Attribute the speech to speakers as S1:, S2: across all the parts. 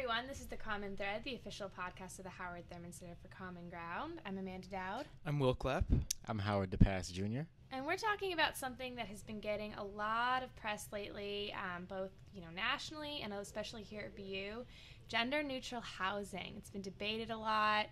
S1: everyone. This is The Common Thread, the official podcast of the Howard Thurman Center for Common Ground. I'm Amanda Dowd.
S2: I'm Will Klepp.
S3: I'm Howard DePass Jr.
S1: And we're talking about something that has been getting a lot of press lately, um, both you know nationally and especially here at BU, gender neutral housing. It's been debated a lot.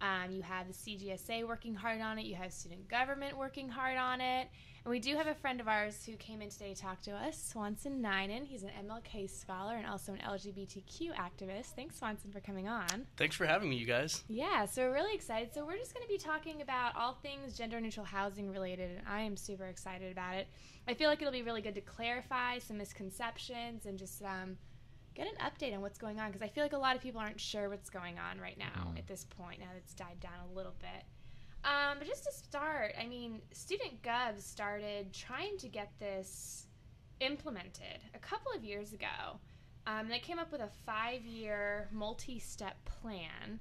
S1: Um, you have the CGSA working hard on it. You have student government working hard on it. And we do have a friend of ours who came in today to talk to us, Swanson Ninan. He's an MLK scholar and also an LGBTQ activist. Thanks, Swanson, for coming on.
S4: Thanks for having me, you guys.
S1: Yeah, so we're really excited. So we're just going to be talking about all things gender neutral housing related, and I am super excited about it. I feel like it'll be really good to clarify some misconceptions and just um, get an update on what's going on because I feel like a lot of people aren't sure what's going on right now
S3: Mm.
S1: at this point. Now that it's died down a little bit. Um, but just to start, I mean, Student Gov started trying to get this implemented a couple of years ago. Um, they came up with a five year multi step plan.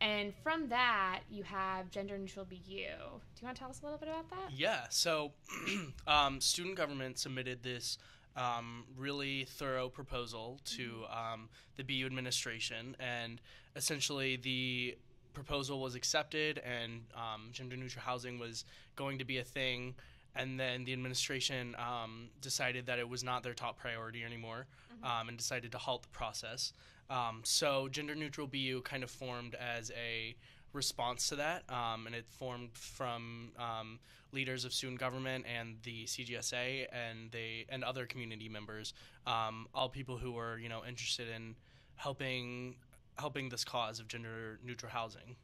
S1: And from that, you have gender neutral BU. Do you want to tell us a little bit about that?
S4: Yeah, so um, student government submitted this um, really thorough proposal to um, the BU administration, and essentially the proposal was accepted, and um, gender neutral housing was going to be a thing. And then the administration um, decided that it was not their top priority anymore um, and decided to halt the process. Um, so, gender neutral BU kind of formed as a response to that, um, and it formed from um, leaders of student government and the CGSA and they and other community members, um, all people who were you know interested in helping helping this cause of gender neutral housing.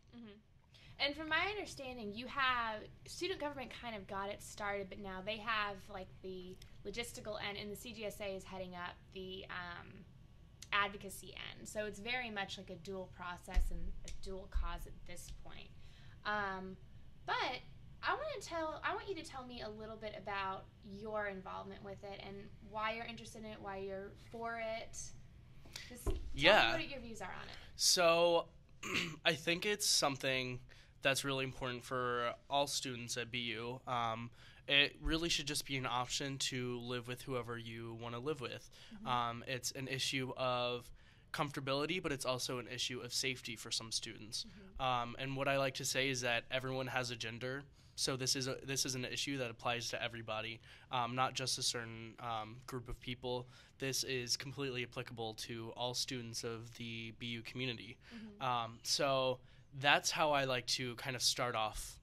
S1: And from my understanding, you have student government kind of got it started, but now they have like the logistical end, and the CGSA is heading up the um, advocacy end. So it's very much like a dual process and a dual cause at this point. Um, but I want to tell, I want you to tell me a little bit about your involvement with it and why you're interested in it, why you're for it. Just
S4: Yeah.
S1: what your views are on it.
S4: So, I think it's something that's really important for all students at BU. Um, it really should just be an option to live with whoever you want to live with. Um, it's an issue of comfortability, but it's also an issue of safety for some students. Um, and what I like to say is that everyone has a gender. So this is a, this is an issue that applies to everybody, um, not just a certain um, group of people. This is completely applicable to all students of the BU community. Um, so that's how I like to kind of start off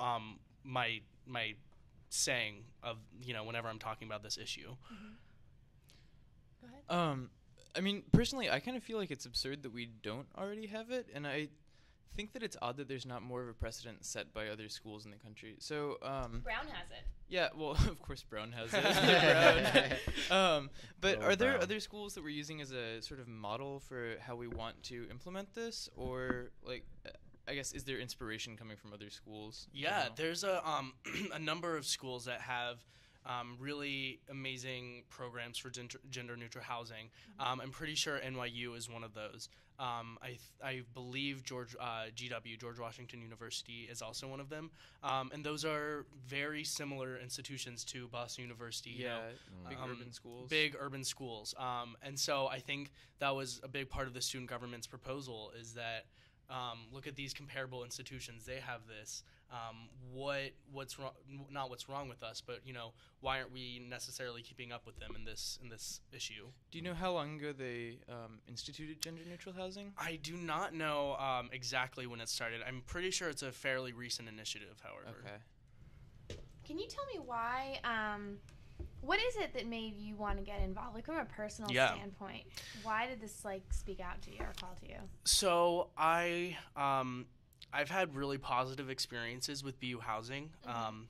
S4: um, my my saying of you know whenever I'm talking about this issue.
S1: Go ahead.
S2: Um, I mean, personally, I kind of feel like it's absurd that we don't already have it, and I think that it's odd that there's not more of a precedent set by other schools in the country. So, um,
S1: Brown has it.
S2: yeah, well, of course, Brown has it. Brown. um, but
S3: Go
S2: are there
S3: Brown.
S2: other schools that we're using as a sort of model for how we want to implement this, or like, uh, I guess, is there inspiration coming from other schools?
S4: Yeah, there's a um, a number of schools that have um, really amazing programs for gender, gender neutral housing. Um, I'm pretty sure NYU is one of those. Um, I th- I believe George uh, GW George Washington University is also one of them. Um, and those are very similar institutions to Boston University. you know,
S2: yeah, big
S4: um,
S2: urban schools.
S4: big urban schools. Um, and so I think that was a big part of the student government's proposal is that um, look at these comparable institutions. They have this. Um, what what's wrong? Not what's wrong with us, but you know why aren't we necessarily keeping up with them in this in this issue?
S2: Do you know how long ago they um, instituted gender neutral housing?
S4: I do not know um, exactly when it started. I'm pretty sure it's a fairly recent initiative. However,
S2: Okay.
S1: Can you tell me why? Um, what is it that made you want to get involved, like from a personal
S4: Yeah.
S1: standpoint? Why did this like speak out to you or call to you?
S4: So I um, I've had really positive experiences with BU housing. Um,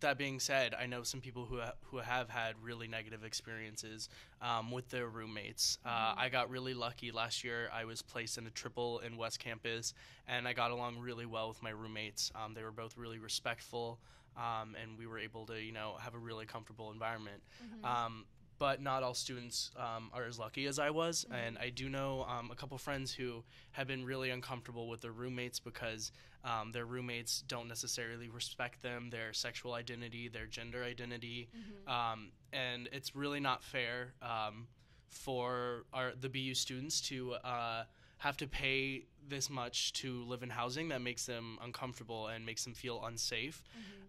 S4: that being said, I know some people who ha- who have had really negative experiences um, with their roommates. Uh, I got really lucky last year. I was placed in a triple in West Campus, and I got along really well with my roommates. Um, they were both really respectful, um, and we were able to you know have a really comfortable environment. Um, but not all students um, are as lucky as I was. And I do know um, a couple friends who have been really uncomfortable with their roommates because um, their roommates don't necessarily respect them, their sexual identity, their gender identity. Um, and it's really not fair. Um, for our the BU students to uh, have to pay this much to live in housing that makes them uncomfortable and makes them feel unsafe.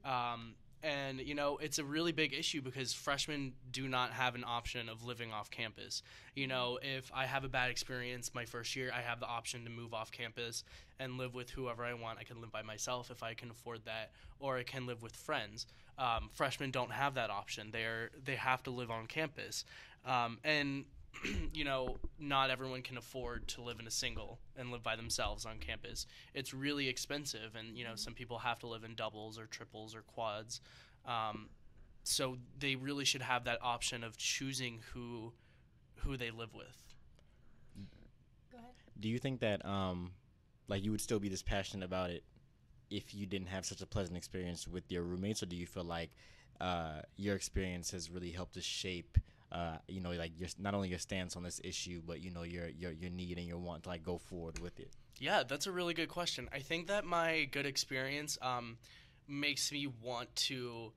S4: Um, and you know it's a really big issue because freshmen do not have an option of living off campus. You know if i have a bad experience my first year i have the option to move off campus and live with whoever i want. I can live by myself if i can afford that or i can live with friends. Um, freshmen don't have that option. They're they have to live on campus. Um, and you know, not everyone can afford to live in a single and live by themselves on campus. It's really expensive, and you know, some people have to live in doubles or triples or quads. Um, so they really should have that option of choosing who who they live with.
S1: Go ahead.
S3: Do you think that um, like you would still be this passionate about it if you didn't have such a pleasant experience with your roommates, or do you feel like uh, your experience has really helped to shape? Uh, you know, like your not only your stance on this issue, but you know your your your need and your want to like go forward with it.
S4: Yeah, that's a really good question. I think that my good experience um, makes me want to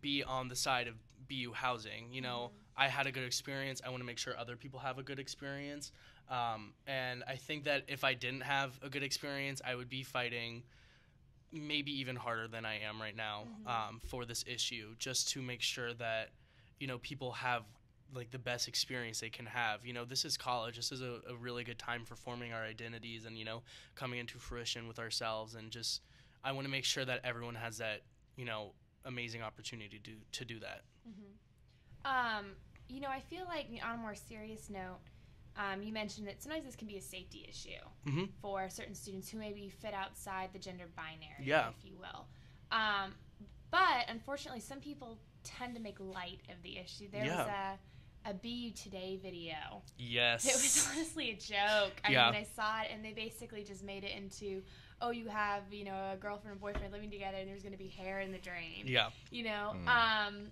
S4: be on the side of BU housing. You know, I had a good experience. I want to make sure other people have a good experience. Um, and I think that if I didn't have a good experience, I would be fighting maybe even harder than I am right now um, for this issue, just to make sure that you know people have like the best experience they can have. You know, this is college. This is a, a really good time for forming our identities and you know coming into fruition with ourselves. And just I want to make sure that everyone has that you know amazing opportunity to to do that.
S1: Um, you know, I feel like on a more serious note, um, you mentioned that sometimes this can be a safety issue
S4: Mhm.
S1: for certain students who maybe fit outside the gender binary,
S4: Yeah.
S1: if you will. Um, but unfortunately, some people tend to make light of the issue. There was a a BU Today video.
S4: Yes.
S1: It was honestly a joke. I
S4: Yeah.
S1: mean, I saw it, and they basically just made it into, oh, you have you know a girlfriend and boyfriend living together, and there's going to be hair in the drain
S4: yeah.
S1: you know
S3: Mm.
S1: um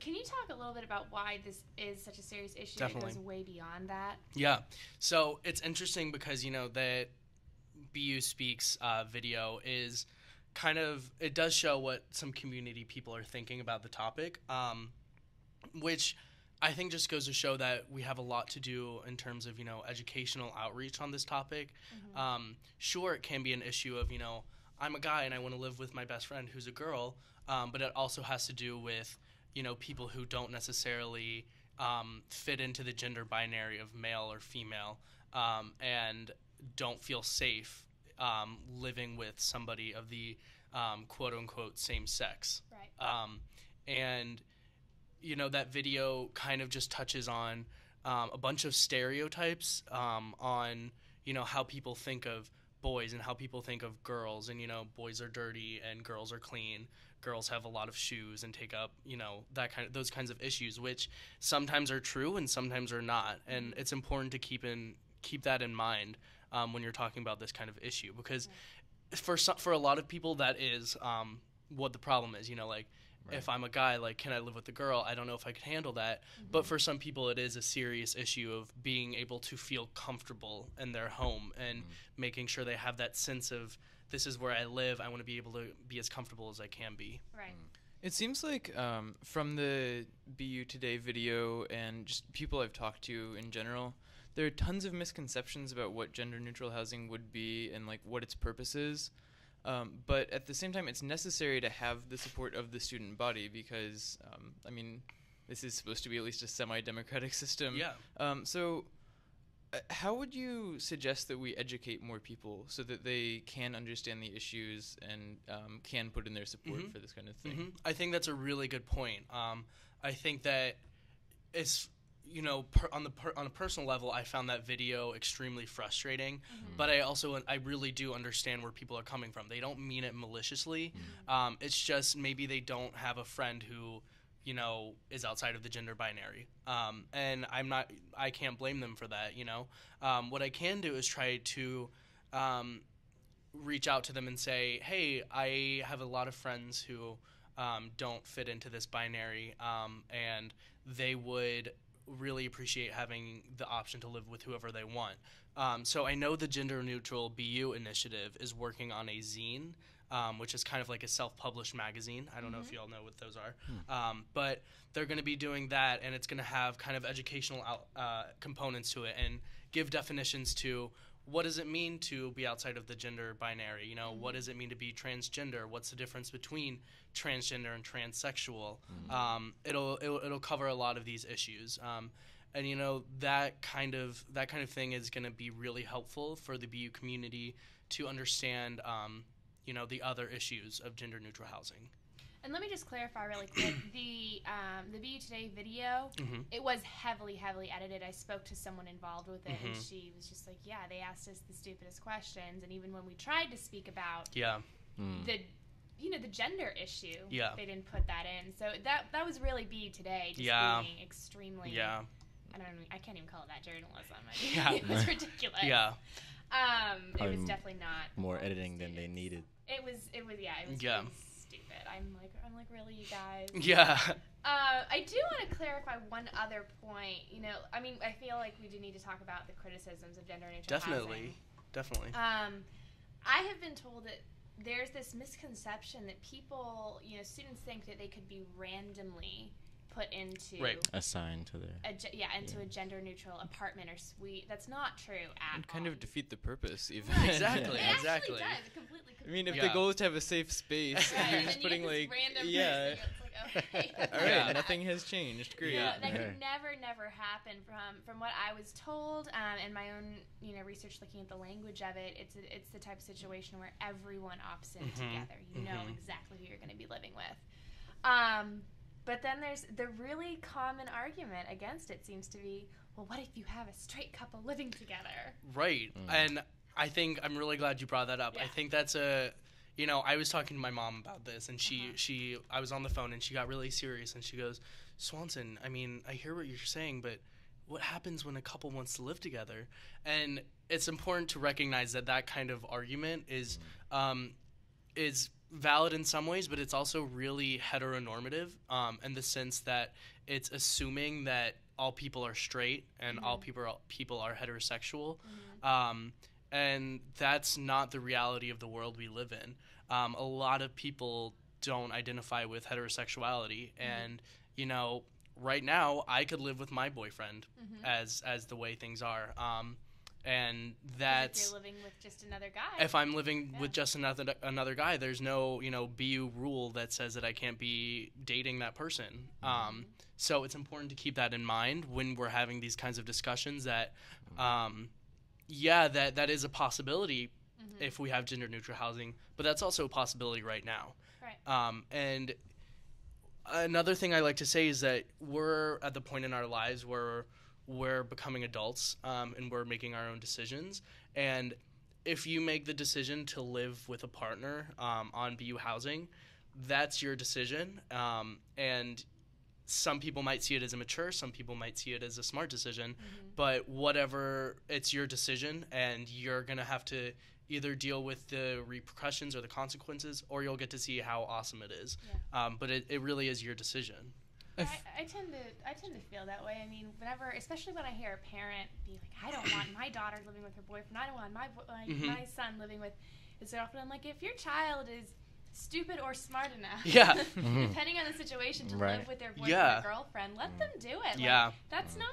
S1: can you talk a little bit about why this is such a serious issue that
S4: Definitely.
S1: goes way beyond that
S4: Yeah. So it's interesting because you know that BU Speaks uh, video is kind of it does show what some community people are thinking about the topic, um, which I think just goes to show that we have a lot to do in terms of you know educational outreach on this topic. Um, sure, it can be an issue of you know I'm a guy and I want to live with my best friend who's a girl, um, but it also has to do with you know people who don't necessarily um, fit into the gender binary of male or female um, and don't feel safe um, living with somebody of the um, quote unquote same sex.
S1: right
S4: Um, and, you know, that video kind of just touches on um, a bunch of stereotypes um, on, you know, how people think of boys and how people think of girls. And, you know, boys are dirty and girls are clean. Girls have a lot of shoes and take up, you know, that kind of those kinds of issues, which sometimes are true and sometimes are not. And it's important to keep in keep that in mind um, when you're talking about this kind of issue because for some, for a lot of people that is um, what the problem is. You know, like if I'm a guy, like can I live with a girl? I don't know if I could handle that. But mm-hmm. for some people, it is a serious issue of being able to feel comfortable in their home and mm-hmm. making sure they have that sense of this is where I live. I want to be able to be as comfortable as I can be.
S1: right mm.
S2: It seems like um, from the BU Today video and just people I've talked to in general, there are tons of misconceptions about what gender neutral housing would be and like what its purpose is. Um, but at the same time, it's necessary to have the support of the student body because, um, I mean, this is supposed to be at least a semi democratic system.
S4: Yeah.
S2: Um, so, uh, how would you suggest that we educate more people so that they can understand the issues and um, can put in their support
S4: Mhm.
S2: for this kind of thing?
S4: hmm I think that's a really good point. Um, I think that it's you know per, on the per, on a personal level, I found that video extremely frustrating. But I also I really do understand where people are coming from. They don't mean it maliciously. Um, it's just maybe they don't have a friend who you know is outside of the gender binary. Um, and I'm not I can't blame them for that. You know, um, what I can do is try to. Um, reach out to them and say, "Hey, I have a lot of friends who um, don't fit into this binary, um, and they would really appreciate having the option to live with whoever they want." Um, so I know the Gender Neutral BU initiative is working on a zine um, which is kind of like a self-published magazine. I don't know if
S1: Mm-hmm.
S4: you all know what those are, um, but they're going to be doing that, and it's going to have kind of educational out, uh, components to it and give definitions to what does it mean to be outside of the gender binary. You know, what does it mean to be transgender? What's the difference between transgender and transsexual? Um, it'll, it'll it'll cover a lot of these issues. Um, and you know that kind of that kind of thing is going to be really helpful for the BU community to understand, um, you know, the other issues of gender neutral housing.
S1: And let me just clarify really quick the um, the BU Today video.
S4: Mhm.
S1: It was heavily, heavily edited. I spoke to someone involved with it, and
S4: Mhm.
S1: she was just like, "Yeah, they asked us the stupidest questions." And even when we tried to speak about
S4: Yeah,
S3: Mm.
S1: the, you know, the gender issue,
S4: Yeah.
S1: they didn't put that in. So that that was really BU Today, just
S4: Yeah.
S1: being extremely.
S4: yeah,
S1: I don't. I can't even call it that journalism. I
S4: Yeah.
S1: it was ridiculous.
S4: yeah,
S1: Um, it was definitely not
S3: More editing than they needed.
S1: It was. It was. Yeah. It was.
S4: Yeah.
S1: really stupid. I'm like. I'm like. Really, you guys.
S4: yeah,
S1: Uh, I do want to clarify one other point. You know, I mean, I feel like we do need to talk about the criticisms of gender neutral
S4: definitely, definitely.
S1: housing. Um, I have been told that there's this misconception that people, you know, students think that they could be randomly put into
S4: Right.
S3: Assigned to their.
S1: a yeah into
S3: Yeah.
S1: a gender neutral apartment or suite. That's not true at
S2: And kind
S1: all.
S2: of defeat the purpose, even.
S1: Right.
S4: Exactly,
S1: It
S4: exactly.
S1: does. It completely.
S2: I mean, if
S4: Yeah.
S2: the goal is to have a safe space,
S1: Right,
S2: and you're just
S1: then
S2: putting
S1: you
S2: like,
S1: get this random
S2: yeah,
S1: person, like, okay.
S2: all right,
S4: Yeah.
S2: nothing has changed. Great.
S1: Yeah, that
S3: Yeah.
S1: could never, never happen. From from what I was told, um, and my own, you know, research looking at the language of it, it's a, it's the type of situation where everyone opts in
S4: Mhm.
S1: together. You know
S4: Mhm.
S1: exactly who you're going to be living with. Um, but then there's the really common argument against it seems to be, well, what if you have a straight couple living together?
S4: Right.
S3: Mm.
S4: And I think I'm really glad you brought that up. I think that's a you know, I was talking to my mom about this and she
S1: Uh-huh.
S4: she I was on the phone and she got really serious and she goes, "Swanson, I mean, I hear what you're saying, but what happens when a couple wants to live together?" And it's important to recognize that that kind of argument is um, is valid in some ways, but it's also really heteronormative um, in the sense that it's assuming that all people are straight and all people are, people are heterosexual. Um, and that's not the reality of the world we live in. Um, a lot of people don't identify with heterosexuality, and you know, right now I could live with my boyfriend
S1: Mhm.
S4: as as the way things are. Um, and that's
S1: if you're living with just another guy.
S4: if I'm living
S1: Yeah.
S4: with just another another guy, there's no you know BU rule that says that I can't be dating that person. Um, so it's important to keep that in mind when we're having these kinds of discussions. That um, yeah, that that is a possibility
S1: Mhm.
S4: if we have gender neutral housing, but that's also a possibility right now.
S1: Right.
S4: Um, and another thing I like to say is that we're at the point in our lives where we're becoming adults um, and we're making our own decisions. And if you make the decision to live with a partner um, on BU housing, that's your decision. Um, and some people might see it as immature, some people might see it as a smart decision.
S1: Mm-hmm.
S4: But whatever, it's your decision, and you're going to have to either deal with the repercussions or the consequences, or you'll get to see how awesome it is. Um, but it, it really is your decision.
S1: I, I tend to I tend to feel that way. I mean, whenever, especially when I hear a parent be like, "I don't want my daughter living with her boyfriend. I don't want my bo- my,
S4: Mhm.
S1: my son living with his girlfriend." I'm like, if your child is stupid or smart enough,
S4: Yeah.
S3: Mhm.
S1: depending on the situation, to
S3: Right.
S1: live with their boyfriend
S4: Yeah.
S1: or girlfriend, let them do it. Like,
S4: Yeah.
S1: that's not.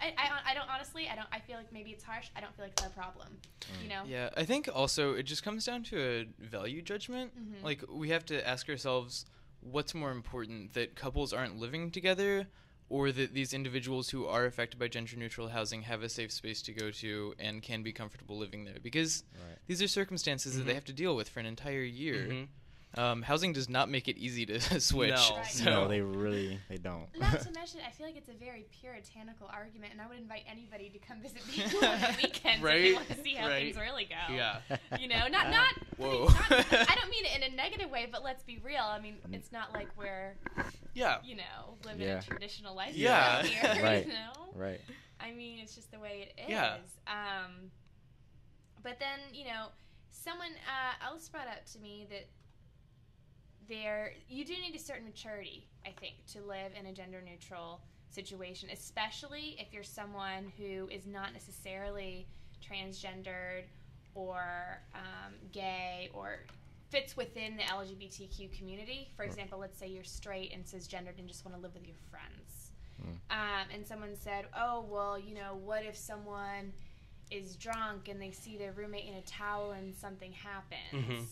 S1: I, I I don't honestly. I don't. I feel like maybe it's harsh. I don't feel like it's a problem. You know.
S2: Yeah, I think also it just comes down to a value judgment.
S1: Mhm.
S2: Like we have to ask ourselves what's more important that couples aren't living together or that these individuals who are affected by gender neutral housing have a safe space to go to and can be comfortable living there because
S3: Right.
S2: these are circumstances that they
S4: Mhm.
S2: have to deal with for an entire year.
S4: Mhm.
S2: Um, housing does not make it easy to switch.
S4: No.
S1: Right.
S2: So
S3: No, they really they don't.
S1: Not to mention, I feel like it's a very puritanical argument, and I would invite anybody to come visit me on the weekends if they want to see how
S4: right.
S1: things really go.
S4: Yeah.
S1: You know, not not.
S2: Whoa.
S1: I, not I don't mean it in a negative way, but let's be real. I mean, it's not like we're,
S4: Yeah.
S1: you know, living
S3: Yeah.
S1: a traditional life
S4: Yeah.
S1: here.
S3: Right.
S1: You know.
S3: right.
S1: I mean, it's just the way it is.
S4: Yeah.
S1: Um, but then, you know, someone uh, else brought up to me that there you do need a certain maturity, I think, to live in a gender neutral situation, especially if you're someone who is not necessarily transgendered or um, gay or fits within the LGBTQ community. For example, let's say you're straight and cisgendered and just want to live with your friends.
S3: Mm.
S1: Um, and someone said, "Oh, well, you know, what if someone is drunk and they see their roommate in a towel and something happens?
S4: Mhm.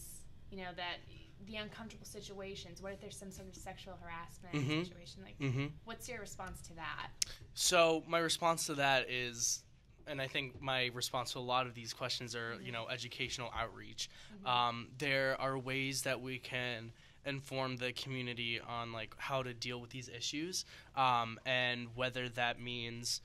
S1: You know that." The uncomfortable situations. What if there's some sort of sexual harassment
S4: Mhm.
S1: situation? Like,
S4: Mm-hmm.
S1: what's your response to that?
S4: So my response to that is, and I think my response to a lot of these questions are, you know, educational outreach. Um, there are ways that we can inform the community on like how to deal with these issues, um, and whether that means,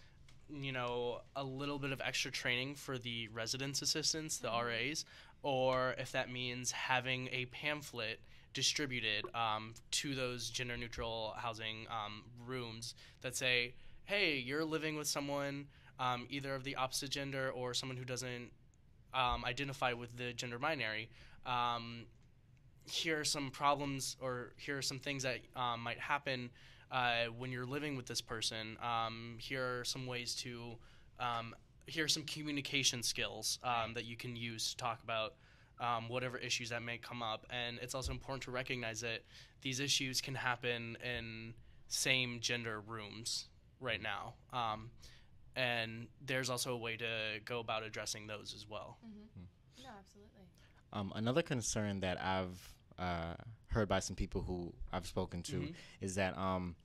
S4: you know, a little bit of extra training for the residence assistants, the RAs, or if that means having a pamphlet distributed um, to those gender neutral housing um, rooms that say, hey, you're living with someone um, either of the opposite gender or someone who doesn't um, identify with the gender binary. Um, here are some problems, or here are some things that um, might happen uh, when you're living with this person. Here are some ways to, here are some communication skills um, that you can use to talk about um, whatever issues that may come up. And it's also important to recognize that these issues can happen in same gender rooms right now. Um, and there's also a way to go about addressing those as well.
S1: No, absolutely.
S3: Um, another concern that I've uh, heard by some people who I've spoken to
S4: Mhm.
S3: is that um,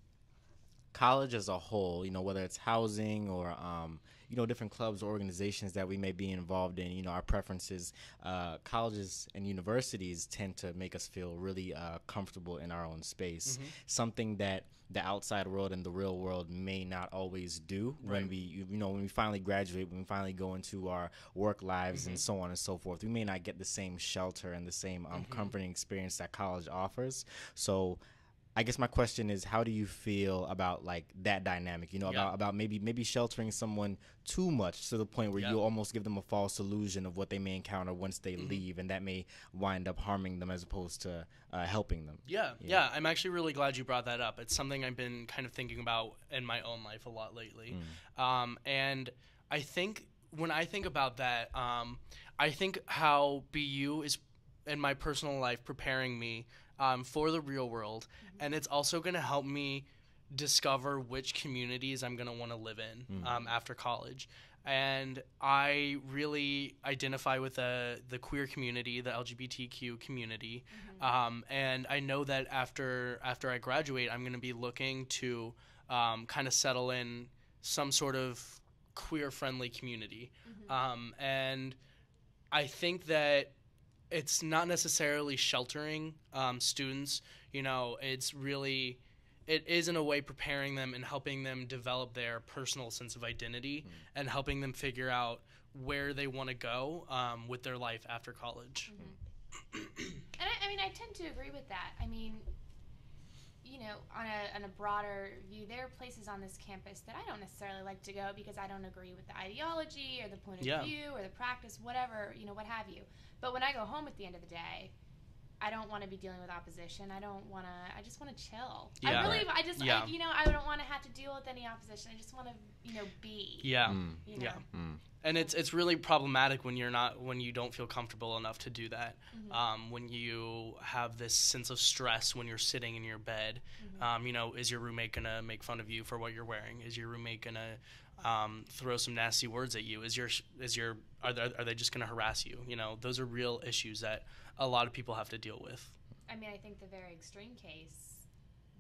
S3: college as a whole, you know, whether it's housing or um, you know different clubs or organizations that we may be involved in, you know, our preferences, uh, colleges and universities tend to make us feel really uh, comfortable in our own space. Something that the outside world and the real world may not always do when we you know when we finally graduate when we finally go into our work lives and so on and so forth we may not get the same shelter and the same um, comforting experience that college offers. So I guess my question is, how do you feel about like that dynamic? You know,
S4: Yeah.
S3: about about maybe maybe sheltering someone too much to the point where
S4: Yeah.
S3: you almost give them a false illusion of what they may encounter once they leave, and that may wind up harming them as opposed to uh, helping them.
S4: Yeah, yeah, I'm actually really glad you brought that up. It's something I've been kind of thinking about in my own life a lot lately. Um, and I think when I think about that, um, I think how BU is in my personal life preparing me um, for the real world, and it's also going to help me discover which communities I'm going to want to live in um, after college. And I really identify with the the queer community, the LGBTQ community, um, and I know that after after I graduate, I'm going to be looking to um, kind of settle in some sort of queer friendly community, um, and I think that it's not necessarily sheltering um, students. You know, it's really it is in a way preparing them and helping them develop their personal sense of identity and helping them figure out where they want to go um, with their life after college.
S1: And I, I mean, I tend to agree with that. I mean, you know, on a, on a broader view, there are places on this campus that I don't necessarily like to go because I don't agree with the ideology or the point of
S4: Yeah.
S1: view or the practice, whatever, you know, what have you. But when I go home at the end of the day, I don't want to be dealing with opposition. I don't want to. I just want to chill.
S4: Yeah.
S1: I really. I just.
S4: Yeah.
S1: I, you know. I don't want to have to deal with any opposition. I just want to. You know, be.
S4: Yeah.
S3: Mm.
S1: You know?
S4: Yeah.
S3: Mm.
S4: and it's it's really problematic when you're not when you don't feel comfortable enough to do that
S1: Mhm.
S4: um, when you have this sense of stress when you're sitting in your bed
S1: Mhm.
S4: um, you know is your roommate gonna make fun of you for what you're wearing is your roommate gonna um, throw some nasty words at you is your is your are they, are they just gonna harass you you know those are real issues that a lot of people have to deal with
S1: I mean, I think the very extreme case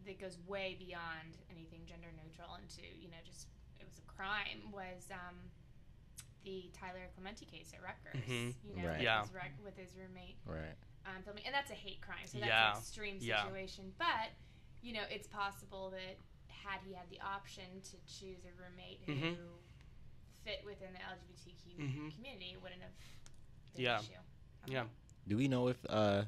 S1: that goes way beyond anything gender neutral into, you know, just it was a crime was um, the Tyler Clementi case at Rutgers.
S4: Mhm.
S1: You know,
S3: Right.
S1: with,
S4: Yeah.
S1: his rec- with his roommate
S3: Right.
S1: um, filming, and that's a hate crime, so that's
S4: Yeah.
S1: an extreme situation.
S4: Yeah.
S1: situation. But you know, it's possible that had he had the option to choose a roommate who
S4: Mhm.
S1: Fit within the LGBTQ
S4: Mhm.
S1: community, wouldn't have been
S4: Yeah.
S1: an issue. I don't
S4: Yeah.
S3: Do we know if uh,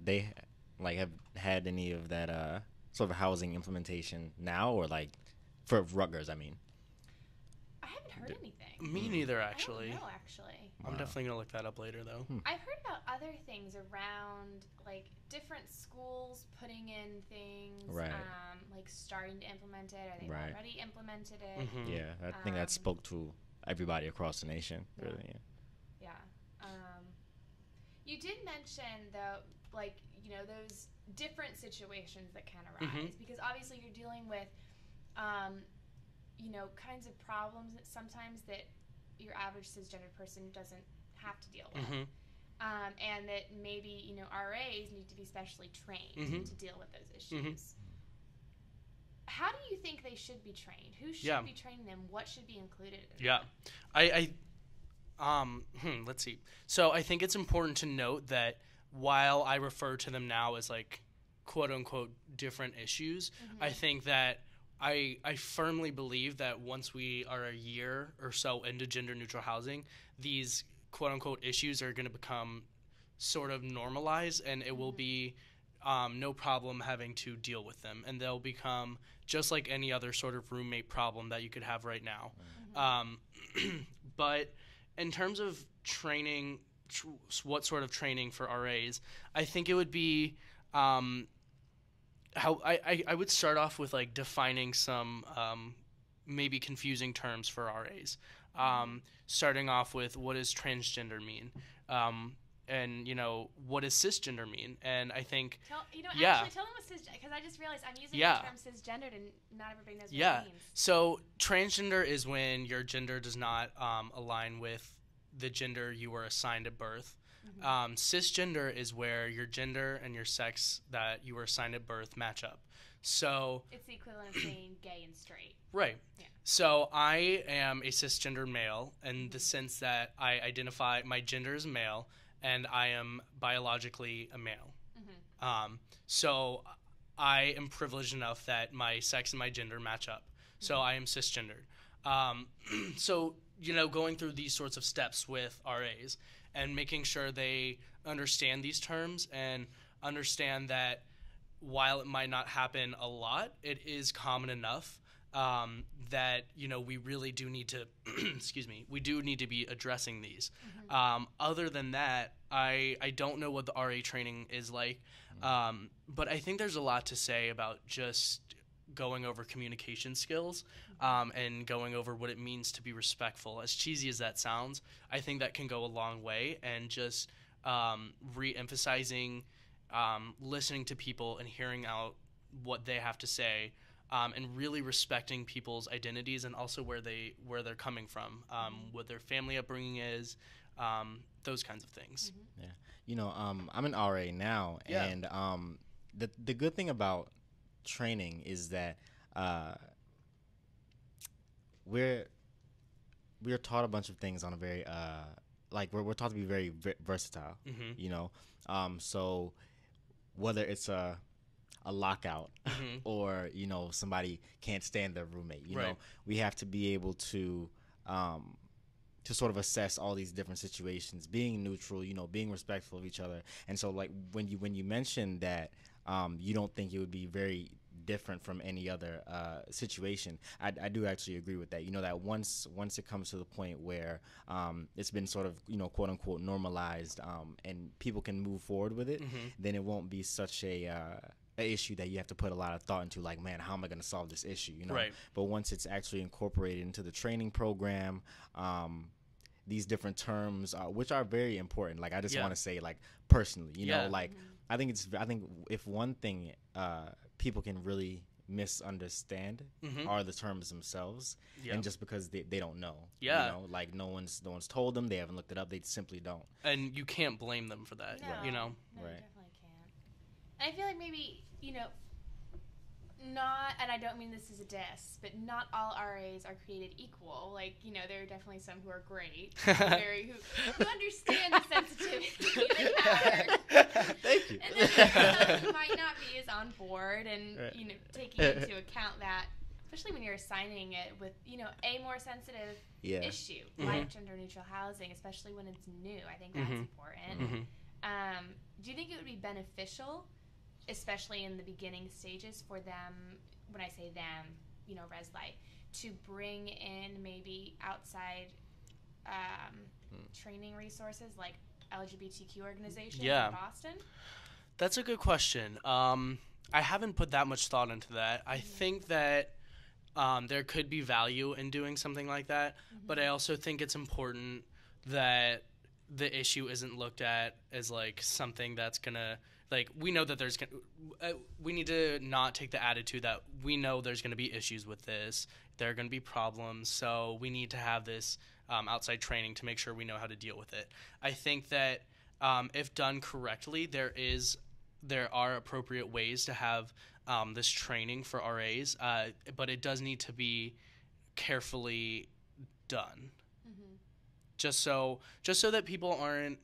S3: they like have had any of that uh, sort of housing implementation now, or like for Rutgers? I mean,
S1: I haven't heard
S3: D-
S1: anything.
S4: me neither
S1: I
S4: actually
S1: don't know, actually.
S4: i'm definitely gonna look that up later though
S1: I've heard about other things around like different schools putting in things,
S3: Right.
S1: um, like starting to implement it, or they've
S3: Right.
S1: already implemented it.
S4: Mhm.
S3: yeah, I think
S1: Um,
S3: that spoke to everybody across the nation.
S1: Yeah.
S3: Really, yeah.
S1: Yeah. Um, you did mention though like you know those different situations that can arise
S4: Mhm.
S1: because obviously you're dealing with um, you know kinds of problems that sometimes that your average cisgender person doesn't have to deal with
S4: hmm
S1: um, and that maybe you know RAs need to be specially trained
S4: Mhm.
S1: to deal with those
S4: Mhm.
S1: issues. How do you think they should be trained? Who should
S4: Yeah.
S1: be training them? What should be included? In
S4: Yeah. I, I um hmm, let's see. So I think it's important to note that while I refer to them now as like quote unquote different issues,
S1: Mm-hmm.
S4: I think that I I firmly believe that once we are a year or so into gender neutral housing, these quote unquote issues are going to become sort of normalized and it will
S1: Mhm.
S4: be um, no problem having to deal with them and they'll become just like any other sort of roommate problem that you could have right now
S1: Mhm.
S4: um, but in terms of training, tr- what sort of training for RAs, I think it would be um, how I, I, I would start off with like defining some um, maybe confusing terms for RAs. Um, starting off with what does transgender mean? And you know what does cisgender mean? And I think
S1: Tell, you know,
S4: Yeah.
S1: actually, tell them what cisgender because I just realized I'm using
S4: Yeah.
S1: the term cisgendered and not everybody knows what
S4: Yeah.
S1: it means.
S4: So transgender is when your gender does not um, align with the gender you were assigned at birth.
S1: Mhm.
S4: Um, cisgender is where your gender and your sex that you were assigned at birth match up. So
S1: It's the equivalent of saying gay and straight.
S4: right.
S1: Yeah.
S4: So I am a cisgender male in the sense that I identify my gender as male and I am biologically a male.
S1: Mhm.
S4: Um, so I am privileged enough that my sex and my gender match up. So I am cisgendered. Um, so you know, going through these sorts of steps with RAs and making sure they understand these terms and understand that while it might not happen a lot, it is common enough um, that you know we really do need to excuse me we do need to be addressing these. Um, other than that I, I don't know what the ra training is like. Um, but i think there's a lot to say about just going over communication skills um, and going over what it means to be respectful. As cheesy as that sounds i think that can go a long way and just um, re-emphasizing um, listening to people and hearing out what they have to say um, and really respecting people's identities and also where they where they're coming from, um, what their family upbringing is, um, those kinds of things. Yeah.
S3: You know, um, I'm an RA now,
S4: Yeah.
S3: and um, the the good thing about training is that uh, we're we're taught a bunch of things on a very uh, like we're we're taught to be very ve- versatile.
S4: hmm
S3: You know, um, so whether it's a a lockout
S4: hmm
S3: or you know somebody can't stand their roommate, you know, we have to be able to um, to sort of assess all these different situations, being neutral, you know, being respectful of each other. And so, like when you when you mentioned that um, you don't think it would be very different from any other uh, situation, I, I do actually agree with that. You know that once once it comes to the point where um, it's been sort of you know quote unquote normalized um, and people can move forward with it,
S4: hmm
S3: then it won't be such a uh, a issue that you have to put a lot of thought into. Like, man, how am I going to solve this issue? You know.
S4: Right.
S3: But once it's actually incorporated into the training program, um, these different terms, uh, which are very important. Like, I just
S4: Yeah.
S3: want to say, like, personally, you
S4: Yeah.
S3: know, like, I think it's, I think if one thing uh, people can really misunderstand
S4: hmm
S3: are the terms themselves,
S4: Yeah.
S3: and just because they, they don't know.
S4: Yeah.
S3: You know, like no one's no one's told them, they haven't looked it up, they simply don't.
S4: and you can't blame them for that.
S1: No,
S4: You know.
S1: no,
S3: Right.
S1: you definitely can't. And I feel like maybe you know, not, and I don't mean this as a diss, but not all RAs are created equal. Like you know, there are definitely some who are great, very who, who understand the sensitivity.
S3: Thank you.
S1: And then who might not be as on board, and
S3: Right.
S1: you know, taking into account that, especially when you're assigning it with you know a more sensitive
S3: yeah.
S1: issue
S4: Mhm.
S1: like gender neutral housing, especially when it's new. I think that's
S4: Mhm.
S1: important.
S4: hmm
S1: Um, do you think it would be beneficial, especially in the beginning stages, for them? When I say them, you know, ResLife, to bring in maybe outside um,
S3: Hmm.
S1: training resources like LGBTQ organizations
S4: Yeah.
S1: in Boston.
S4: That's a good question. Um, I haven't put that much thought into that. I
S1: Mhm.
S4: think that um, there could be value in doing something like that, but
S1: Mm-hmm.
S4: I also think it's important that the issue isn't looked at as like something that's gonna like we know that there's gonna, uh, we need to not take the attitude that we know there's going to be issues with this there are going to be problems so we need to have this um, outside training to make sure we know how to deal with it. I think that um, if done correctly there is there are appropriate ways to have um, this training for ras uh, but it does need to be carefully done. Just so just so that people aren't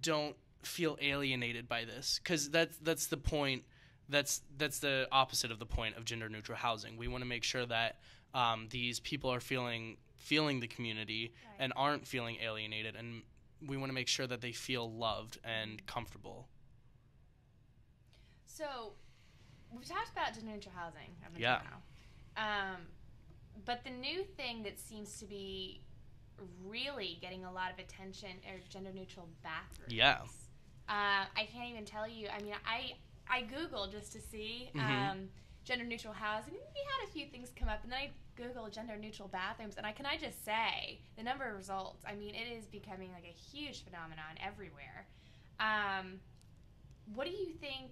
S4: don't feel alienated by this because that's that's the point that's that's the opposite of the point of gender neutral housing we want to make sure that um, these people are feeling feeling the community
S1: Right.
S4: and aren't feeling alienated and we want to make sure that they feel loved and comfortable
S1: So, we've talked about gender neutral housing up until
S4: Yeah.
S1: now. Um, but the new thing that seems to be really getting a lot of attention are gender neutral bathrooms.
S4: Yeah.
S1: Uh, I can't even tell you. I mean, I I googled just to see
S4: Mhm.
S1: um, gender neutral housing. We had a few things come up, and then I googled gender neutral bathrooms, and I can I just say the number of results. I mean, it is becoming like a huge phenomenon everywhere. Um, what do you think?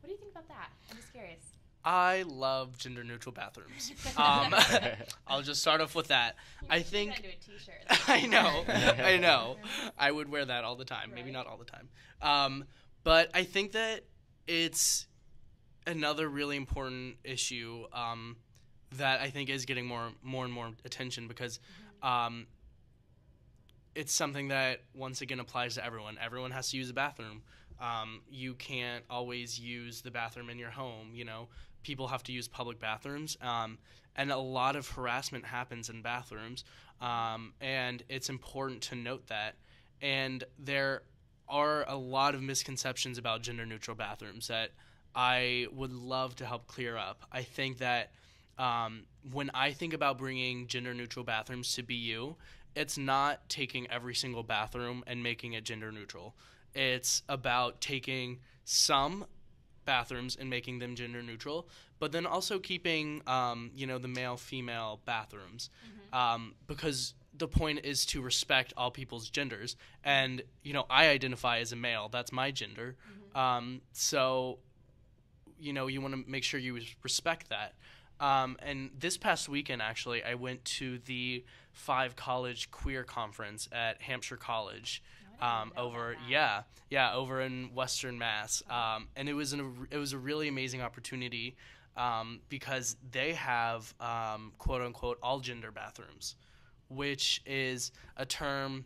S1: What do you think about that? I'm just curious.
S4: I love gender neutral bathrooms um, i'll just start off with that
S1: You
S4: I think-
S1: into a t-shirt.
S4: I know, I know. I would wear that all the time. Maybe not all the time. Um, but I think that it's another really important issue um, that I think is getting more, more and more attention because um, it's something that once again applies to everyone. Everyone has to use a bathroom. Um, you can't always use the bathroom in your home. You know, people have to use public bathrooms, um, and a lot of harassment happens in bathrooms. Um, and it's important to note that. And there are a lot of misconceptions about gender neutral bathrooms that I would love to help clear up. I think that um, when I think about bringing gender neutral bathrooms to BU, it's not taking every single bathroom and making it gender neutral. It's about taking some bathrooms and making them gender neutral, but then also keeping, um, you know, the male female bathrooms, um, because the point is to respect all people's genders. And you know, I identify as a male. That's my gender. Um, so, you know, you want to make sure you respect that. Um, and this past weekend, actually, I went to the Five College Queer Conference at Hampshire College um, over yeah yeah over in Western Mass, um, and it was an, it was a really amazing opportunity um, because they have um, quote unquote all gender bathrooms, which is a term,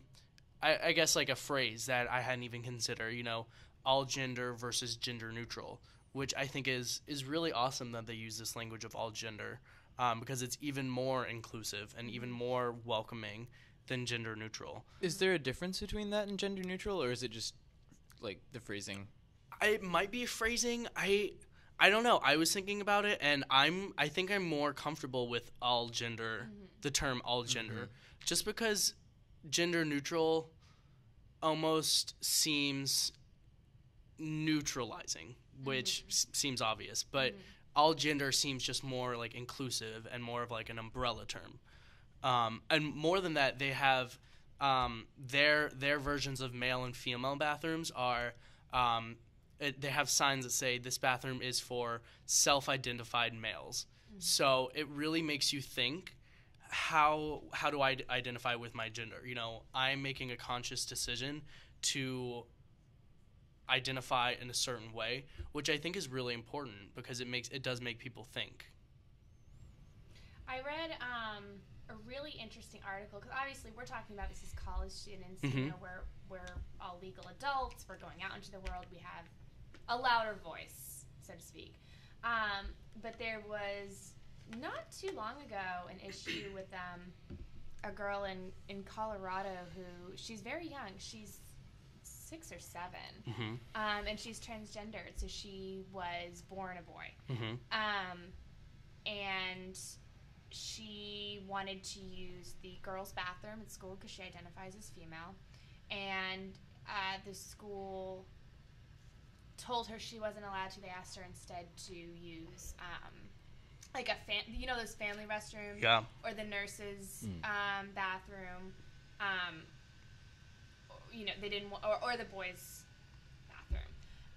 S4: I, I guess like a phrase that I hadn't even considered. You know, all gender versus gender neutral, which I think is is really awesome that they use this language of all gender um, because it's even more inclusive and even more welcoming than gender neutral.
S2: Is there a difference between that and gender neutral, or is it just like the phrasing?
S4: it might be phrasing. I I don't know. I was thinking about it, and I'm I think I'm more comfortable with all gender, mm-hmm. the term all mm-hmm. gender, just because gender neutral almost seems neutralizing, which mm-hmm. s- seems obvious, but all gender seems just more like inclusive and more of like an umbrella term. Um, and more than that, they have um, their their versions of male and female bathrooms are um, it, they have signs that say this bathroom is for self-identified males. So it really makes you think how how do I d- identify with my gender? You know, I'm making a conscious decision to identify in a certain way, which I think is really important because it makes it does make people think.
S1: I read um, a really interesting article because obviously we're talking about this as college students. You
S4: Mhm.
S1: know, we're we're all legal adults. We're going out into the world. We have a louder voice, so to speak. Um, but there was not too long ago an issue with um, a girl in in Colorado who she's very young. She's six or 7
S4: Mm-hmm.
S1: um, and she's transgendered. So she was born a boy.
S4: Mm-hmm.
S1: Um, and she wanted to use the girls' bathroom at school because she identifies as female. And uh, the school told her she wasn't allowed to. They asked her instead to use um, like a fan, you know, those family restrooms
S4: Yeah.
S1: or the nurses'
S3: Mm.
S1: um, bathroom. Um, you know, they didn't, wa- or, or the boys' bathroom.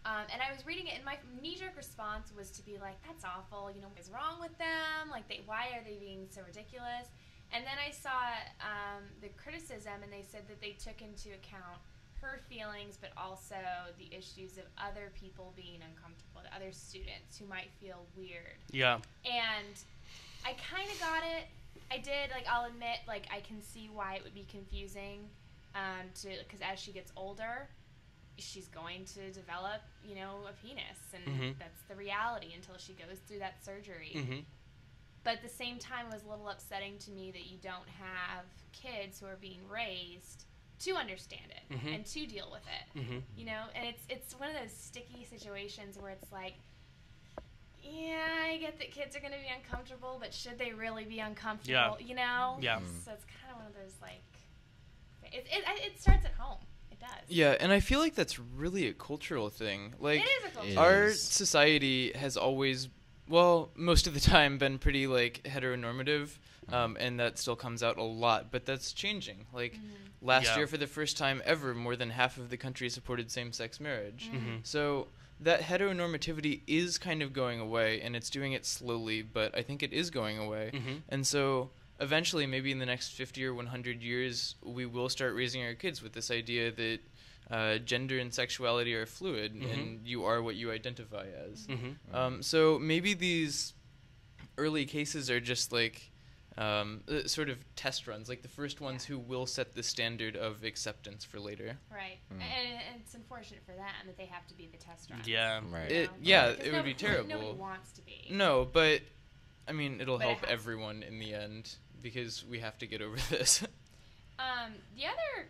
S1: Um, and I was reading it, and my knee-jerk response was to be like, "That's awful. You know, what's wrong with them? Like, they why are they being so ridiculous?" And then I saw um, the criticism, and they said that they took into account her feelings, but also the issues of other people being uncomfortable, the other students who might feel weird.
S4: Yeah.
S1: And I kind of got it. I did. Like, I'll admit, like, I can see why it would be confusing. Um, to because as she gets older, she's going to develop, you know, a penis, and
S4: Mhm.
S1: that's the reality until she goes through that surgery.
S4: Mhm.
S1: But at the same time, it was a little upsetting to me that you don't have kids who are being raised to understand it
S4: Mhm.
S1: and to deal with it.
S4: Mhm.
S1: You know, and it's it's one of those sticky situations where it's like, yeah, I get that kids are going to be uncomfortable, but should they really be uncomfortable? You know,
S4: Yeah.
S1: So it's kind of one of those like, it it, it starts at home. It does.
S2: Yeah, and I feel like that's really a cultural thing. Like
S1: it is a culture.
S3: It
S2: our
S3: is.
S2: society has always well most of the time been pretty like heteronormative um, and that still comes out a lot but that's changing like
S1: Mhm.
S2: last
S4: Yeah.
S2: year for the first time ever more than half of the country supported same-sex marriage
S4: Mhm.
S2: so that heteronormativity is kind of going away and it's doing it slowly but i think it is going away
S4: Mhm.
S2: and so eventually maybe in the next 50 or 100 years we will start raising our kids with this idea that uh, gender and sexuality are fluid
S4: Mhm.
S2: and you are what you identify as
S4: Mhm.
S2: um, so maybe these early cases are just like um, uh, sort of test runs, like the first ones
S1: Yeah.
S2: who will set the standard of acceptance for later.
S1: Right.
S3: Mm.
S1: And, and it's unfortunate for them that they have to be the test run.
S4: Yeah.
S3: Right.
S1: you
S2: It-
S1: know?
S2: yeah,
S1: 'Cause
S2: it would be
S1: nobody-
S2: terrible.
S1: Nobody wants to be.
S2: No, but I mean, it'll
S1: But
S2: help
S1: has to.
S2: everyone in the end because we have to get over this.
S1: Um, the other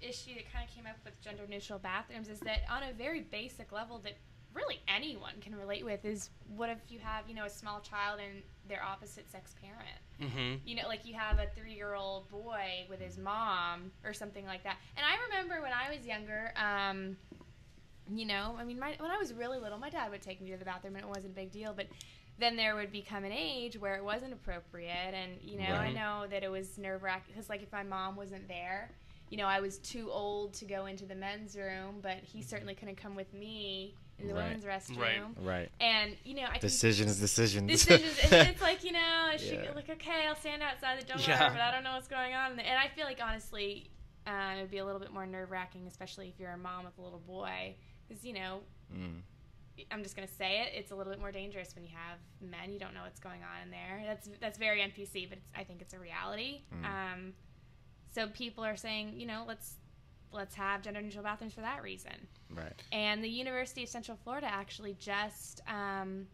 S1: issue that kind of came up with gender neutral bathrooms is that on a very basic level that really anyone can relate with is what if you have you know a small child and their opposite sex parent
S4: Mhm.
S1: you know like you have a three year old boy with his mom or something like that and i remember when i was younger um, you know i mean my, when i was really little my dad would take me to the bathroom and it wasn't a big deal but then there would become an age where it wasn't appropriate and you know i know that it was nerve wracking because like if my mom wasn't there you know i was too old to go into the men's room but he certainly couldn't come with me in the
S3: Right.
S1: women's restroom
S4: Right.
S3: Right.
S1: and you know i can
S3: Decisions, decisions.
S1: decisions. and it's like you know, she
S3: Yeah.
S1: like okay, I'll stand outside the door,
S4: Yeah.
S1: but I don't know what's going on. And I feel like honestly, uh, it would be a little bit more nerve wracking, especially if you're a mom with a little boy, because you know,
S3: Mm.
S1: I'm just gonna say it. It's a little bit more dangerous when you have men. You don't know what's going on in there. That's that's very NPC, but it's, I think it's a reality.
S3: Mm.
S1: Um, so people are saying, you know, let's let's have gender neutral bathrooms for that reason.
S3: Right.
S1: And the University of Central Florida actually just um,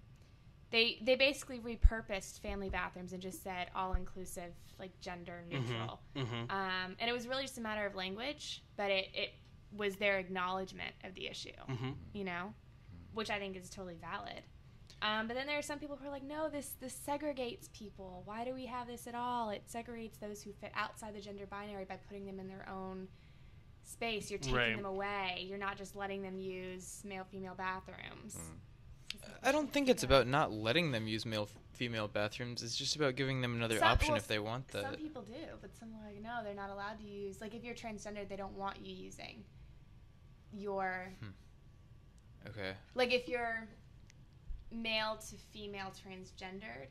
S1: they they basically repurposed family bathrooms and just said all inclusive, like gender neutral.
S4: Mhm.
S1: Um, and it was really just a matter of language, but it, it was their acknowledgement of the issue,
S4: Mhm.
S1: you know, which I think is totally valid. Um, but then there are some people who are like, no, this this segregates people. Why do we have this at all? It segregates those who fit outside the gender binary by putting them in their own space. You're taking
S4: Right.
S1: them away. You're not just letting them use male female bathrooms.
S2: I don't think it's about not letting them use male female bathrooms. It's just about giving them another
S1: Some-
S2: option
S1: well,
S2: if they want that.
S1: Some people do, but some are like, no, they're not allowed to use. Like if you're transgender, they don't want you using your
S2: Okay.
S1: like if you're male to female transgendered,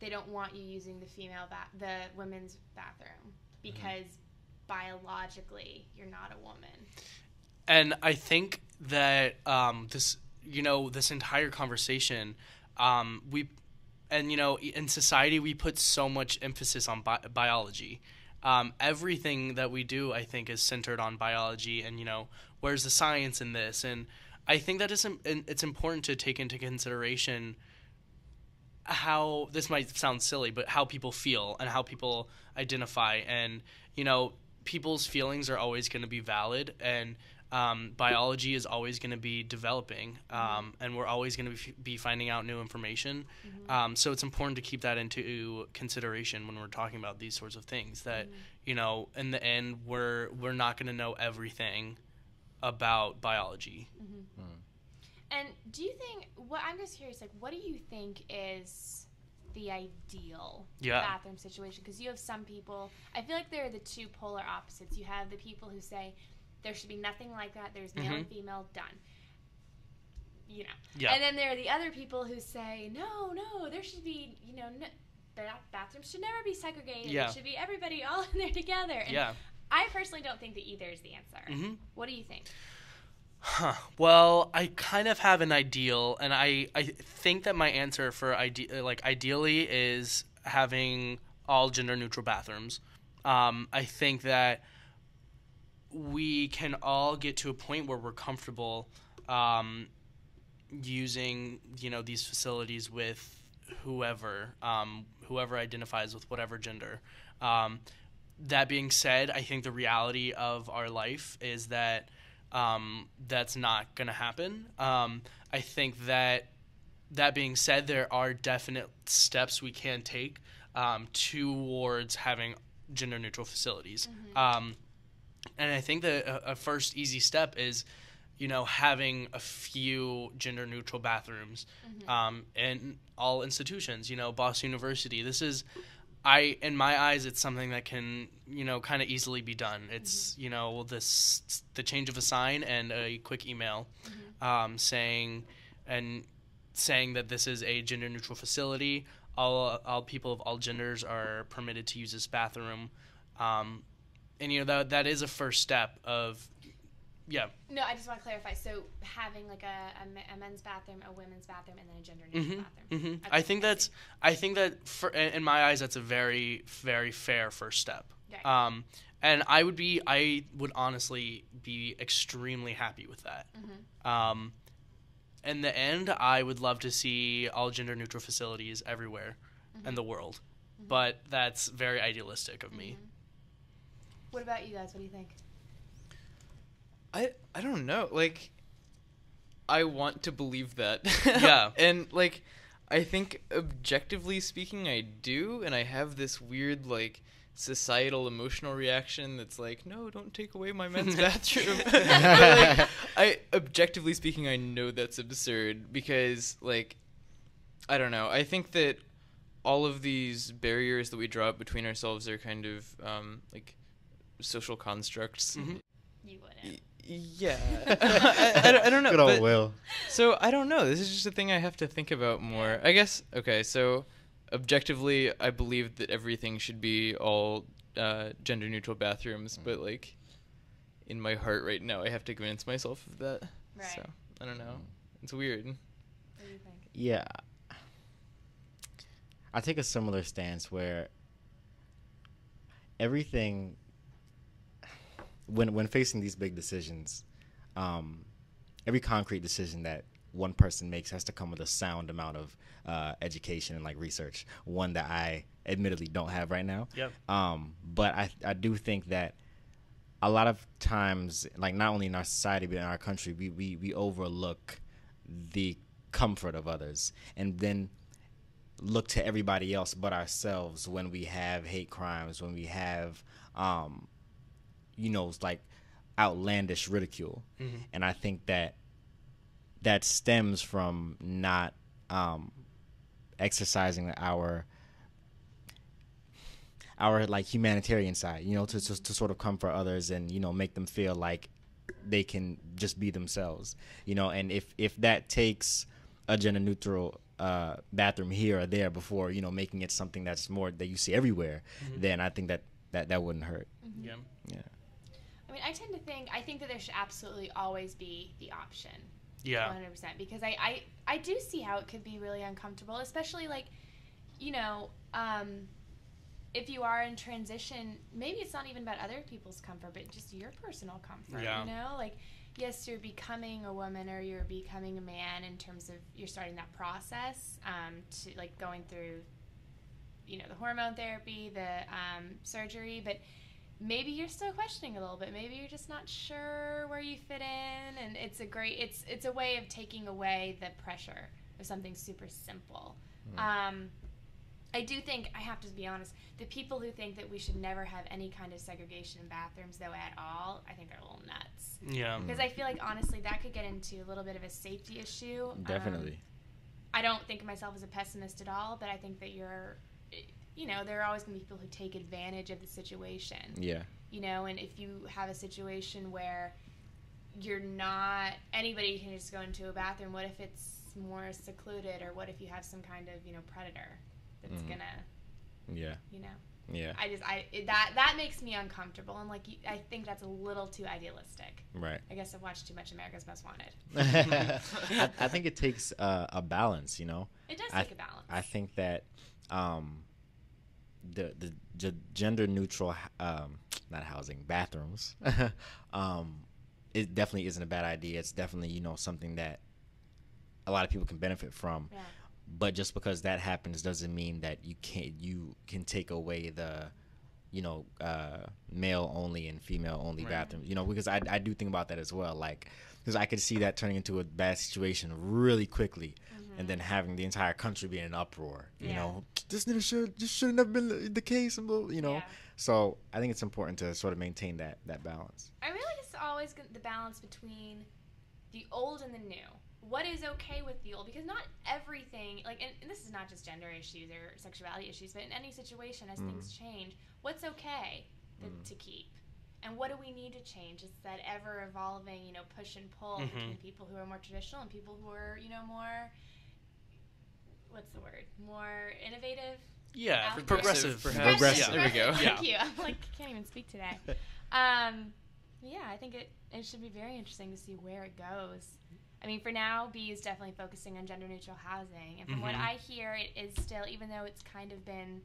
S1: they don't want you using the female ba- the women's bathroom because biologically you're not a woman.
S4: and I think that um, this, you know, this entire conversation, um, we, and you know, in society we put so much emphasis on bi- biology. Um, everything that we do, I think, is centered on biology, and you know, where's the science in this? And I think that is, it's important to take into consideration how this might sound silly, but how people feel and how people identify, and you know, people's feelings are always going to be valid, and um, biology is always going to be developing, um, and we're always going to be finding out new information. Um, so it's important to keep that into consideration when we're talking about these sorts of things. That you know, in the end, we're we're not going to know everything about biology. Mm-hmm. Hmm.
S1: And do you think what I'm just curious like what do you think is the ideal
S4: Yeah.
S1: bathroom situation because you have some people I feel like there are the two polar opposites. You have the people who say there should be nothing like that. There's male and mm-hmm. female done. you know.
S4: Yeah.
S1: And then there are the other people who say, no, no, there should be, you know, no, bathrooms should never be segregated.
S4: Yeah.
S1: It should be everybody all in there together. And
S4: yeah.
S1: I personally don't think that either is the answer.
S4: hmm
S1: What do you think?
S4: Huh. Well, I kind of have an ideal, and I, I think that my answer for ide- like ideally is having all gender neutral bathrooms. Um, I think that we can all get to a point where we're comfortable um, using you know these facilities with whoever um, whoever identifies with whatever gender. Um, that being said, I think the reality of our life is that um, that's not going to happen. Um, I think that that being said, there are definite steps we can take um, towards having gender neutral facilities. Um, and I think that a, a first easy step is, you know, having a few gender neutral bathrooms um, in all institutions. You know, Boston University. This is, I in my eyes, it's something that can you know kind of easily be done. It's you know this the change of a sign and a quick email um, saying and saying that this is a gender neutral facility. All all people of all genders are permitted to use this bathroom. Um, and you know that that is a first step of yeah
S1: No, I just want to clarify. So having like a, a, a men's bathroom, a women's bathroom, and then a gender neutral bathroom.
S4: hmm
S1: Okay,
S4: I think that's. I think that for in my eyes that's a very very fair first step.
S1: Okay.
S4: Um, and I would be I would honestly be extremely happy with that.
S1: Mhm.
S4: Um, in the end, I would love to see all gender neutral facilities everywhere
S1: Mm-hmm.
S4: in the world, but that's very idealistic of me.
S1: What about you guys? What do you think?
S2: I I don't know. Like I want to believe that.
S4: Yeah.
S2: and like I think objectively speaking I do and I have this weird like societal emotional reaction that's like no don't take away my men's bathroom But, like, i objectively speaking i know that's absurd because like i don't know i think that all of these barriers that we draw up between ourselves are kind of um, like social constructs
S4: Mhm.
S1: You wouldn't.
S2: Yeah I, I don't- I don't know
S3: Good old
S2: but-
S3: Will.
S2: so I don't know. This is just a thing I have to think about more. I guess. Okay, so objectively, I believe that everything should be all uh, gender neutral bathrooms, but like in my heart right now, I have to convince myself of that.
S1: Right.
S2: So I don't know. It's weird.
S1: What do you think?
S3: Yeah. I take a similar stance where everything when when facing these big decisions, um, every concrete decision that one person makes has to come with a sound amount of uh, education and like research. One that I admittedly don't have right now.
S4: Yep.
S3: Um, but I I do think that a lot of times, like not only in our society but in our country, we we, we overlook the comfort of others, and then look to everybody else but ourselves when we have hate crimes, when we have, um, you know, it's like outlandish ridicule,
S4: Mhm.
S3: and I think that that stems from not um, exercising our our like humanitarian side, you know, to, to to sort of come for others and you know make them feel like they can just be themselves, you know. And if if that takes a gender neutral uh, bathroom here or there before you know making it something that's more that you see everywhere, then I think that that that wouldn't hurt.
S4: Yeah.
S3: Yeah.
S1: I mean, I tend to think I think that there should absolutely always be the option.
S4: Yeah.
S1: 100% because I, I I do see how it could be really uncomfortable, especially like you know, um if you are in transition, maybe it's not even about other people's comfort, but just your personal comfort,
S4: Yeah.
S1: you know? Like yes, you're becoming a woman or you're becoming a man in terms of you're starting that process um to like going through you know, the hormone therapy, the um surgery, but maybe you're still questioning a little bit. Maybe you're just not sure where you fit in and it's a great it's it's a way of taking away the pressure of something super simple. Um, i do think i have to be honest the people who think that we should never have any kind of segregation in bathrooms though at all i think they're a little nuts.
S4: Yeah.
S1: because i feel like honestly that could get into a little bit of a safety issue. Um,
S3: Definitely.
S1: I don't think of myself as a pessimist at all, but I think that you're, you know, there are always going to be people who take advantage of the situation
S3: yeah.
S1: you know and if you have a situation where you're not anybody can just go into a bathroom. What if it's more secluded, or what if you have some kind of you know predator that's
S3: Mhm.
S1: gonna
S3: Yeah.
S1: you know?
S3: Yeah.
S1: I just I it, that that makes me uncomfortable. and like I think that's a little too idealistic.
S3: Right.
S1: I guess I've watched too much America's Most Wanted.
S3: I, I think it takes uh, a balance, you know.
S1: It does
S3: I-
S1: take a balance.
S3: I think that um, the the g- gender neutral um, not housing bathrooms um, it definitely isn't a bad idea. It's definitely you know something that a lot of people can benefit from.
S1: Yeah.
S3: But just because that happens doesn't mean that you can't you can take away the you know uh, male only and female only
S2: Right.
S3: bathrooms. You know because I I do think about that as well. Like because I could see that turning into a bad situation really quickly and then having the entire country be in an uproar. You
S1: Mm-hmm. Yeah.
S3: know, this never should, this shouldn't have been the, the case. And you know,
S1: Yeah.
S3: so I think it's important to sort of maintain that that balance.
S1: I really just always get the balance between the old and the new. What is okay with the old? Because not everything, like, and, and this is not just gender issues or sexuality issues, but in any situation, as
S3: Mm.
S1: things change, what's okay th-
S3: Mm.
S1: to keep? And what do we need to change? It's that ever evolving, you know, push and pull
S4: Mhm.
S1: between people who are more traditional and people who are, you know, more, what's the word? More innovative?
S4: Yeah,
S1: Out there.
S4: progressive.
S2: Progressive, perhaps.
S3: Progressive.
S2: There we go.
S1: Thank you. I'm like, can't even speak today. Um, yeah, I think it, it should be very interesting to see where it goes. I mean, for now, B is definitely focusing on gender neutral housing. And from what
S4: Mhm.
S1: I hear, it is still, even though it's kind of been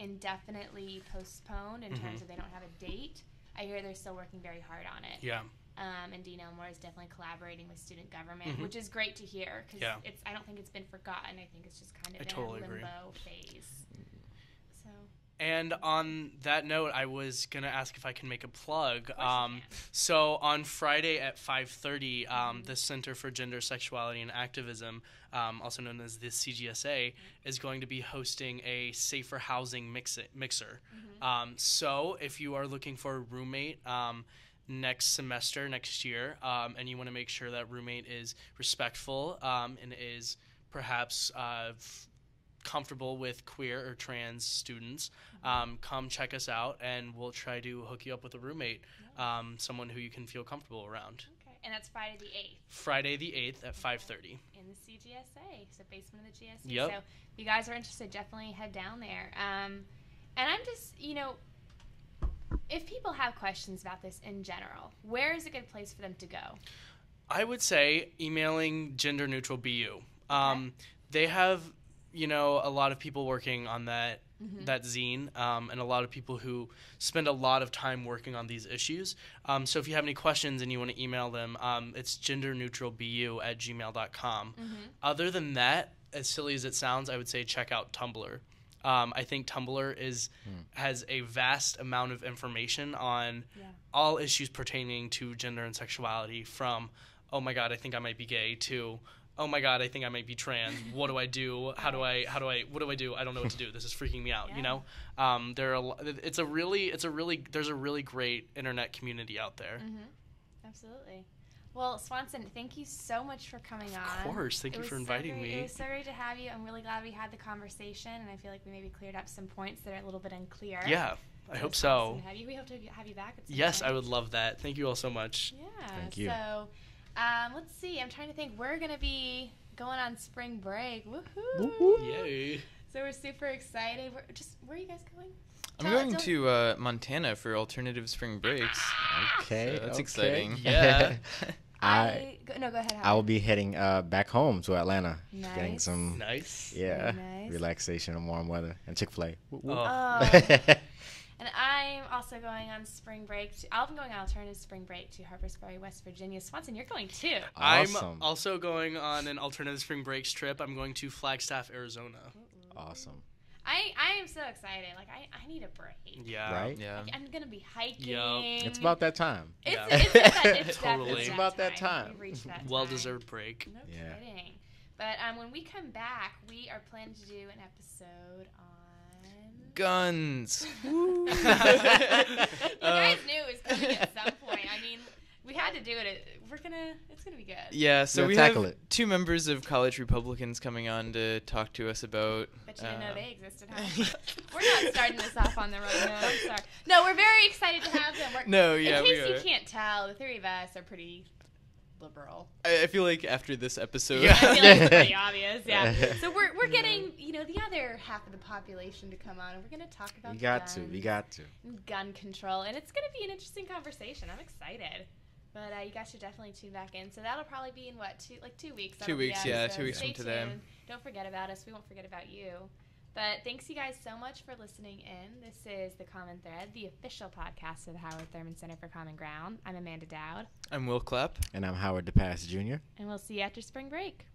S1: indefinitely postponed in terms
S4: Mhm.
S1: of they don't have a date, I hear they're still working very hard on it.
S4: Yeah.
S1: Um, and Dean Elmore is definitely collaborating with student government,
S4: Mhm.
S1: which is great to hear because
S4: Yeah.
S1: it's. I don't think it's been forgotten. I think it's just kind of
S4: I
S1: in
S4: totally
S1: a
S4: agree.
S1: limbo phase. So
S4: And on that note, I was gonna ask if I can make a plug.
S1: of course you
S4: Um, so on Friday at 5:30, um, the Center for Gender, Sexuality, and Activism, um, also known as the CGSA, is going to be hosting a safer housing mix- mixer.
S1: Mhm.
S4: Um, so if you are looking for a roommate um, next semester, next year, um, and you want to make sure that roommate is respectful um, and is perhaps uh, f- comfortable with queer or trans students, um, come check us out, and we'll try to hook you up with a roommate, um, someone who you can feel comfortable around.
S1: Okay, and that's Friday the eighth
S4: Friday the eighth at five thirty.
S1: in the CGSA, so basement of the GSU.
S4: Yep.
S1: So if you guys are interested, definitely head down there. Um, and I'm just, you know, if people have questions about this in general, where is a good place for them to go?
S4: I would say emailing gender neutral BU. Um, They have, you know, a lot of people working on that
S1: Mhm.
S4: that zine, um, and a lot of people who spend a lot of time working on these issues. Um, so if you have any questions and you want to email them, um, it's genderneutralbu at gmail.com.
S1: Mm-hmm.
S4: Other than that, as silly as it sounds, I would say check out Tumblr. Um, I think Tumblr is
S3: Hmm.
S4: has a vast amount of information on
S1: Yeah.
S4: all issues pertaining to gender and sexuality from oh my god, I think I might be gay to oh my god, I think I might be trans. What do I do? How do I how do I what do I do? I don't know what to do. This is freaking me out,
S1: Yeah.
S4: you know? Um, there are a, it's a really it's a really there's a really great internet community out there.
S1: Mm-hmm. Absolutely. Well, Swanson, thank you so much for coming on.
S4: Of course. Thank
S1: It
S4: you
S1: was
S4: for
S1: so
S4: inviting
S1: me. It
S4: me.
S1: was so great to have you. I'm really glad we had the conversation, and I feel like we maybe cleared up some points that are a little bit unclear.
S4: Yeah, I hope so.
S1: have you. We hope to have you back at some
S4: Yes,
S1: point.
S4: I would love that. Thank you all so much.
S1: Yeah.
S3: Thank you.
S1: So, um, let's see. I'm trying to think. We're gonna be going on spring break. Woohoo!
S4: Yay.
S1: So we're super excited. We're just where are you guys going?
S2: I'm
S1: Tell-
S2: going to uh, Montana for alternative spring breaks.
S3: Okay,
S2: So that's
S3: okay.
S2: exciting.
S4: Yeah.
S3: I
S1: go, no, go ahead.
S3: I will be heading uh, back home to Atlanta, getting some
S4: Nice.
S3: yeah
S1: nice.
S3: relaxation and warm weather and Chick Fil A.
S4: Oh.
S1: Oh. And I'm also going on spring break. To, I'll be going on alternative spring break to Harpers Ferry, West Virginia. Swanson, you're going too.
S3: awesome,
S4: I'm also going on an alternative spring breaks trip. I'm going to Flagstaff, Arizona.
S3: awesome.
S1: I, I am so excited. Like I, I need a break.
S4: Yeah.
S3: Right?
S2: Yeah.
S1: Like, I'm gonna be hiking.
S4: Yup.
S3: It's about that time.
S1: It's,
S4: Yeah.
S1: it's, it's, that, it's
S4: Totally.
S1: definitely
S4: It's
S3: about that time.
S1: We've reached that
S4: Well deserved break.
S1: No
S3: Yeah.
S1: kidding. But um, when we come back, we are planning to do an episode on.
S2: Guns.
S1: you guys knew it was coming at some point. I mean, we had to do it. At, we're gonna gonna it's gonna be good.
S2: Yeah, so
S3: Yeah,
S2: we
S3: tackle
S2: have
S3: it.
S2: two members of college Republicans coming on to talk to us about.
S1: But you didn't know
S2: um,
S1: they existed, huh? we're not starting this off on the wrong note. I'm sorry. No, we're very excited to have them. We're,
S2: No, yeah,
S1: In
S2: we
S1: case you can't tell, the three of us are pretty liberal.
S2: I, I feel like after this episode,
S4: Yeah.
S1: I feel like it's pretty obvious, yeah. So we're, we're getting you know the other half of the population to come on, and we're gonna talk about
S3: We got to. We got to.
S1: gun control, and it's gonna be an interesting conversation. I'm excited. But uh, you guys should definitely tune back in. So that'll probably be in what two like two weeks.
S2: Two weeks, yeah,
S1: so
S2: two weeks
S1: stay
S2: from today.
S1: tuned. Don't forget about us. We won't forget about you. But thanks you guys so much for listening in. This is the Common Thread, the official podcast of the Howard Thurman Center for Common Ground. I'm Amanda Dowd,
S2: I'm Will Clapp.
S3: And I'm Howard DePass Jr.
S1: and we'll see you after spring break.